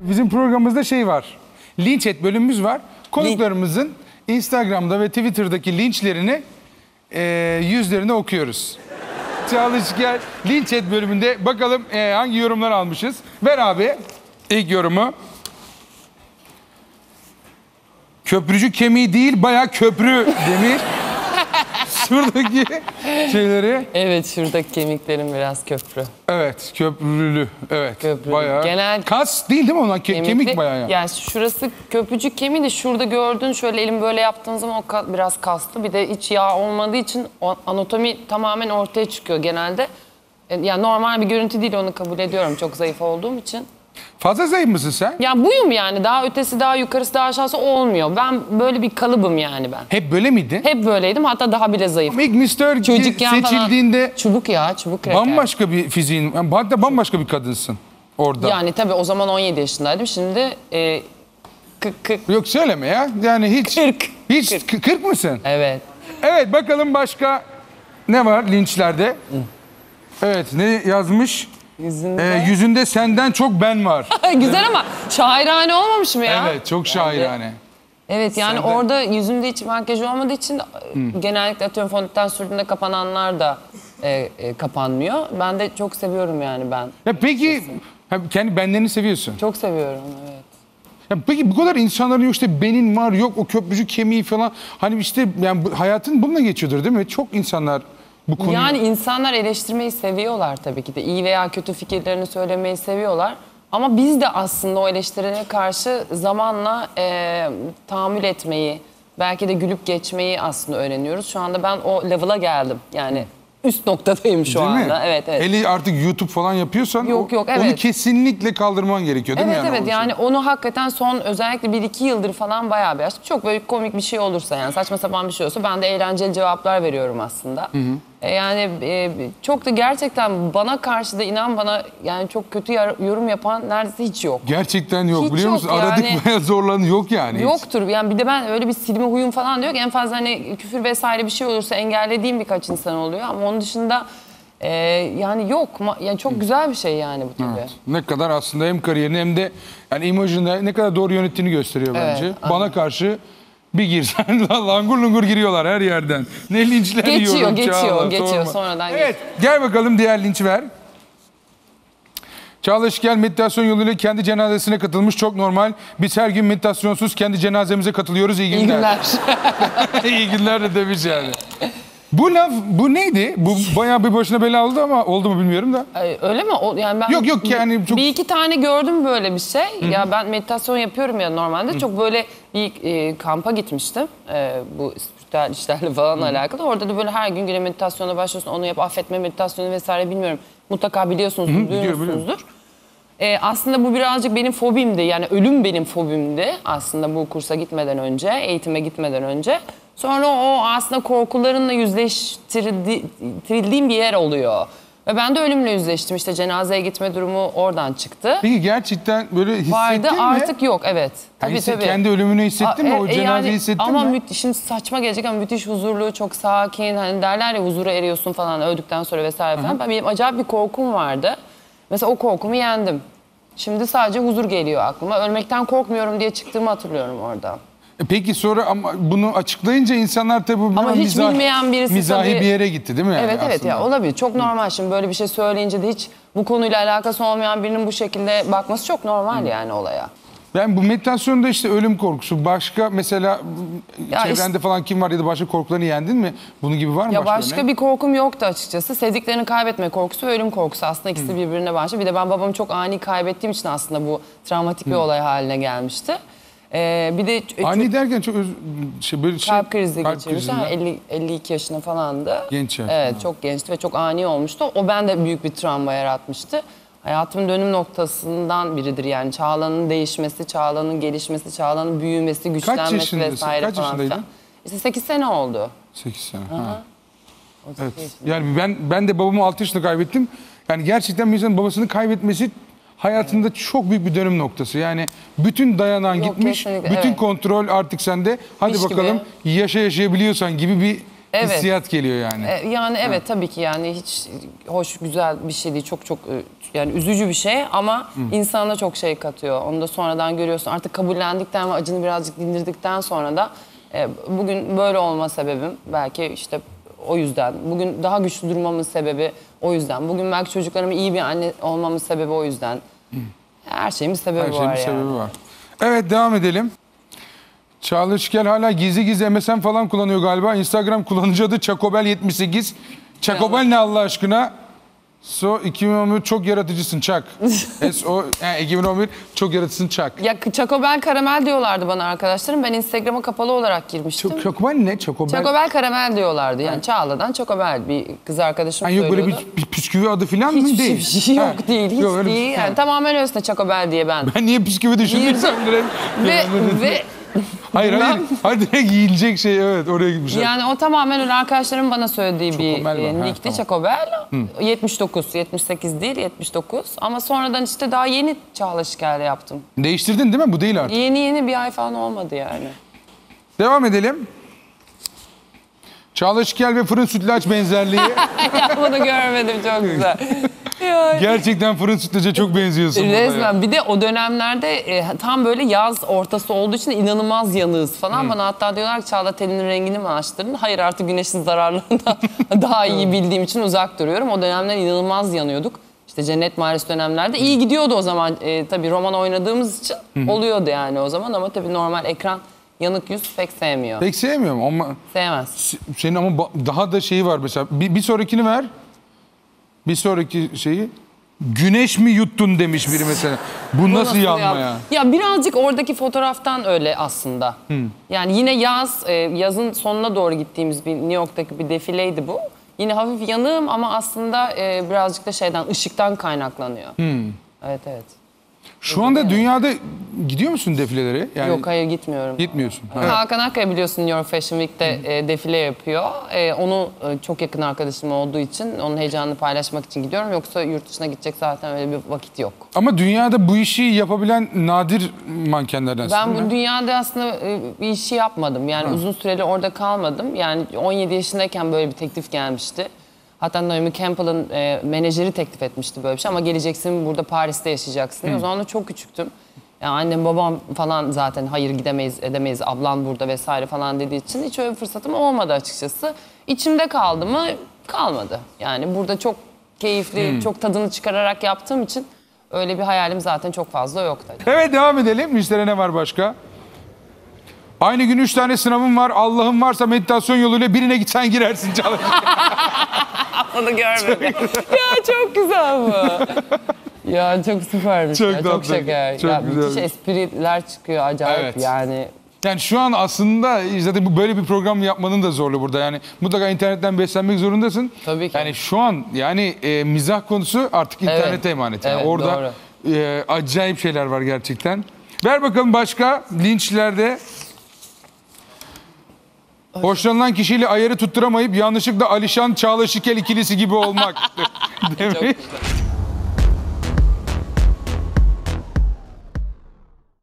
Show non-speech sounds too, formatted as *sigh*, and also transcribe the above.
Bizim programımızda şey var. Linç et bölümümüz var. Konuklarımızın Instagram'da ve Twitter'daki linçlerini e, yüzlerini okuyoruz. Gel linç et bölümünde bakalım e, hangi yorumlar almışız. Ver abi ilk yorumu. Köprücük kemiği değil bayağı köprü demiş. Şuradaki şeyleri. Evet şuradaki kemiklerim biraz köprü. Evet köprülü. Evet Köprülü. bayağı. Genel- Kas değil değil mi onlar? Ke- Kemikli- kemik bayağı. ya. Yani şurası köprücük kemiği de şurada gördün şöyle elim böyle yaptığın zaman o ka- biraz kaslı. Bir de hiç yağ olmadığı için anatomi tamamen ortaya çıkıyor genelde. E, Yani normal bir görüntü değil onu kabul ediyorum çok zayıf olduğum için. Fazla zayıf mısın sen? Ya buyum yani daha ötesi daha yukarısı daha aşağısı olmuyor. Ben böyle bir kalıbım yani ben. Hep böyle miydin? Hep böyleydim hatta daha bile zayıf. İlk Mr. Çocukken seçildiğinde falan çubuk ya çubuk kreker. bambaşka bir fiziğin, yani hatta bambaşka bir kadınsın orada. Yani tabii o zaman 17 yaşındaydım. Şimdi e, 40 40 Yok söyleme ya. Yani hiç. 40. Hiç 40, 40 mısın? evet. Evet bakalım başka ne var linçlerde? Evet ne yazmış? Yüzünde. Ee, yüzünde senden çok ben var. *laughs* Güzel ama şairane olmamış mı ya? evet çok şairane. Evet yani Senden- orada yüzümde hiç makyaj olmadığı için genellikle atıyorum fondöten sürdüğünde kapananlar da e, e, kapanmıyor. Ben de çok seviyorum yani ben. Ya peki ha, kendi benlerini seviyorsun. Çok seviyorum evet. Ya peki bu kadar insanların yok işte benin var yok o köprücük kemiği falan. Hani işte yani hayatın bununla geçiyordur değil mi? Çok insanlar bu konuyu... Yani insanlar eleştirmeyi seviyorlar tabii ki de. İyi veya kötü fikirlerini söylemeyi seviyorlar. Ama biz de aslında o eleştirilere karşı zamanla e, tahammül etmeyi, belki de gülüp geçmeyi aslında öğreniyoruz. Şu anda ben o level'a geldim. Yani üst noktadayım şu Değil anda. mi? Evet, evet. Hele artık YouTube falan yapıyorsan Yok, yok, onu evet. kesinlikle kaldırman gerekiyor değil Evet mi? evet o yani onu hakikaten son özellikle 1-2 yıldır falan bayağı bir açtım. Çok böyle komik bir şey olursa yani saçma sapan bir şey olsa ben de eğlenceli cevaplar veriyorum aslında. E, yani e, çok da gerçekten bana karşı da inan bana yani çok kötü yorum yapan neredeyse hiç yok. Gerçekten yok Hiç biliyor musun? yok Aradık yani. bayağı zorlanı yok yani. hiç. Yoktur yani bir de ben öyle bir silme huyum falan da yok. En fazla hani küfür vesaire bir şey olursa engellediğim birkaç insan oluyor ama onun dışında e, yani yok. Yani çok güzel bir şey yani bu tabii. Evet. Ne kadar aslında hem kariyerini hem de yani imajını ne kadar doğru yönettiğini gösteriyor Evet, bence. aynen. Bana karşı bir girsen *laughs* langur lungur giriyorlar her yerden. Ne linçler Geçiyor, yiyorum geçiyor, Çağla, geçiyor. sorma. Sonradan Evet gel bakalım diğer linç ver. Çağla Işıkel meditasyon yoluyla kendi cenazesine katılmış. Çok normal. Biz her gün meditasyonsuz kendi cenazemize katılıyoruz. İyi İyi günler. günler. *laughs* İyi günler de demiş yani. Bu laf bu neydi? Bu *laughs* bayağı bir başına bela oldu ama oldu mu bilmiyorum da. Ay, Öyle mi? O, yani ben Yok, yok, yani çok- bir iki tane gördüm böyle bir şey. Ya ben meditasyon yapıyorum ya normalde. Çok böyle bir e, kampa gitmiştim. E, bu spiritüel işlerle falan alakalı. Orada da böyle her gün güne meditasyona başlıyorsun. Onu yap, affetme meditasyonu vesaire bilmiyorum. Mutlaka biliyorsunuz, biliyorum, duymuşsunuzdur. E, aslında bu birazcık benim fobimdi. Yani ölüm benim fobimdi aslında bu kursa gitmeden önce, eğitime gitmeden önce. Sonra o aslında korkularınla yüzleştirildiğim bir yer oluyor. Ve ben de ölümle yüzleştim. İşte cenazeye gitme durumu oradan çıktı. Peki gerçekten böyle hissettin Vardı mi? artık yok evet. Tabii tabii. Kendi ölümünü hissettin mi? Aa, O e, e, cenazeyi yani hissettin ama mi? müthiş, şimdi saçma gelecek ama müthiş huzurlu, çok sakin. Hani derler ya huzura eriyorsun falan öldükten sonra vesaire falan. Ben, benim acayip bir korkum vardı. Mesela o korkumu yendim. Şimdi sadece huzur geliyor aklıma. Ölmekten korkmuyorum diye çıktığımı hatırlıyorum oradan. Peki sonra ama bunu açıklayınca insanlar tabii bu Ama hiç bilmeyen birisi mizahi tabii- bir yere gitti değil mi? yani evet evet aslında? ya olabilir. Çok normal şimdi böyle bir şey söyleyince de hiç bu konuyla alakası olmayan birinin bu şekilde bakması çok normal yani olaya. Ben bu meditasyonda işte ölüm korkusu başka mesela Ya çevrende işte- falan kim var ya da başka korkularını yendin mi? Bunun gibi var mı Ya başka, başka bir korkum yoktu açıkçası. Sevdiklerini kaybetme korkusu ve ölüm korkusu aslında ikisi birbirine başlıyor. Bir de ben babamı çok ani kaybettiğim için aslında bu travmatik bir olay haline gelmişti. Ee, bir de ç- Ani derken çok öz, şey, böyle şey, kalp krizi kalp geçirmiş. krizinden. Ha, 50 52 yaşında falandı. Genç yaşta. Evet, çok gençti ve çok ani olmuştu. O bende büyük bir travma yaratmıştı. Hayatımın dönüm noktasından biridir yani Çağla'nın değişmesi, Çağla'nın gelişmesi, Çağla'nın büyümesi, güçlenmesi yaşındasın? vesaire Kaç falan. yaşındaydın? filan. İşte 8 sene oldu. 8 sene. Ha. Evet. Yani ben ben de babamı 6 yaşında kaybettim. Yani gerçekten bir insanın babasını kaybetmesi hayatında çok büyük bir dönüm noktası. Yani bütün dayanan Yok, gitmiş, kesinlikle, bütün evet. kontrol artık sende. Hadi gibi. bakalım yaşa yaşayabiliyorsan gibi bir Evet. hissiyat geliyor yani. E, Yani evet tabii ki yani hiç hoş güzel bir şey değil. Çok çok e, yani üzücü bir şey ama insana çok şey katıyor. Onu da sonradan görüyorsun. Artık kabullendikten ve acını birazcık dindirdikten sonra da e, bugün böyle olma sebebim belki işte o yüzden. Bugün daha güçlü durmamın sebebi o yüzden. Bugün belki çocuklarıma iyi bir anne olmamın sebebi o yüzden. Her şeyin bir sebebi Her şeyin var bir yani. sebebi var. Evet devam edelim. Çağla Şikel hala gizli gizli MSN falan kullanıyor galiba. Instagram kullanıcı adı Çakobel78. Çakobel ne Allah aşkına? So 2011 çok yaratıcısın Çak. SO yani 2011 çok yaratıcısın Çak. Ya Çakobel Karamel diyorlardı bana arkadaşlarım. Ben Instagram'a kapalı olarak girmiştim. Çok Çakobel ne? Çakobel. Çakobel Karamel diyorlardı. Yani Çağla'dan Çakobel bir kız arkadaşım Ha, yok böyle bir, söylüyordu. bir püsküvi adı falan mı Hiçbir değil? şey yok Ha, değil, hiç yok, bir- değil. ha. Yani tamamen öylesine Çakobel diye ben. Ben niye püsküvi düşündüysem direkt. ve ve Hayır hayır. Ben- Hayır direkt yiyilecek şey evet oraya gitmişler. yani o tamamen öyle arkadaşlarım bana söylediği bir Çakobel var, e, ha, nickti tamam. Çakobel. 79, 78 değil 79. Ama sonradan işte daha yeni Çağla Şikel'de yaptım. Değiştirdin değil mi? Bu değil artık. Yeni yeni bir ay falan olmadı yani. Devam edelim. Çağla Şikel ve fırın sütlaç benzerliği. *laughs* ya bunu görmedim çok güzel. *laughs* Ya, Gerçekten fırın sütlaca çok benziyorsun. Resmen bir de o dönemlerde e, tam böyle yaz ortası olduğu için inanılmaz yanığız falan. Bana hatta diyorlar ki Çağla teninin rengini mi açtırdın? Hayır artık güneşin zararlarından *laughs* daha iyi bildiğim için uzak duruyorum. O dönemler inanılmaz yanıyorduk. İşte Cennet Mahallesi dönemlerde. iyi gidiyordu o zaman e, tabii roman oynadığımız için oluyordu yani o zaman. Ama tabii normal ekran yanık yüz pek sevmiyor. Pek sevmiyorum ama Sevmez. se- senin ama daha da şeyi var mesela. Bir, bir sonrakini ver. Bir sonraki şeyi. Güneş mi yuttun demiş biri mesela. Bu, Bu nasıl, yanma ya? Ya birazcık oradaki fotoğraftan öyle aslında. Yani yine yaz, e, yazın sonuna doğru gittiğimiz bir New York'taki bir defileydi bu. Yine hafif yanığım ama aslında e, birazcık da şeyden, ışıktan kaynaklanıyor. Evet evet. Şu anda dünyada gidiyor musun defilelere? Yani Yok hayır gitmiyorum. Gitmiyorsun. Ha. Hakan Akkaya biliyorsun New York Fashion Week'te e, defile yapıyor. E, onu e, çok yakın arkadaşım olduğu için onun heyecanını paylaşmak için gidiyorum. Yoksa yurt dışına gidecek zaten öyle bir vakit yok. Ama dünyada bu işi yapabilen nadir mankenlerden. Ben bu dünyada aslında e, bir işi yapmadım. Yani uzun süreli orada kalmadım. Yani 17 yaşındayken böyle bir teklif gelmişti. Hatta Naomi Campbell'ın e, menajeri teklif etmişti böyle bir şey ama geleceksin burada Paris'te yaşayacaksın diye. O zaman da çok küçüktüm. Yani annem babam falan zaten hayır gidemeyiz edemeyiz ablam burada vesaire falan dediği için hiç öyle fırsatım olmadı açıkçası. İçimde kaldı mı? Kalmadı. Yani burada çok keyifli, çok tadını çıkararak yaptığım için öyle bir hayalim zaten çok fazla yok tabii. Evet devam edelim. Listelere ne var başka? Aynı gün üç tane sınavım var. Allah'ın varsa meditasyon yoluyla birine gitsen girersin çalış. *laughs* Onu görmedim. ya çok güzel bu. ya çok süpermiş. Çok ya, tatlı. çok şeker. Çok ya, güzel. müthiş espriler çıkıyor acayip Evet. yani. Yani şu an aslında zaten bu böyle bir program yapmanın da zorlu burada. Yani mutlaka internetten beslenmek zorundasın. Tabii ki. Yani şu an yani e, mizah konusu artık internete emanet. Yani Evet, orada e, acayip şeyler var gerçekten. Ver bakalım başka linçlerde. Hoşlanılan kişiyle ayarı tutturamayıp yanlışlıkla Alişan Çağla Şikel ikilisi gibi olmak. *laughs* Güzel.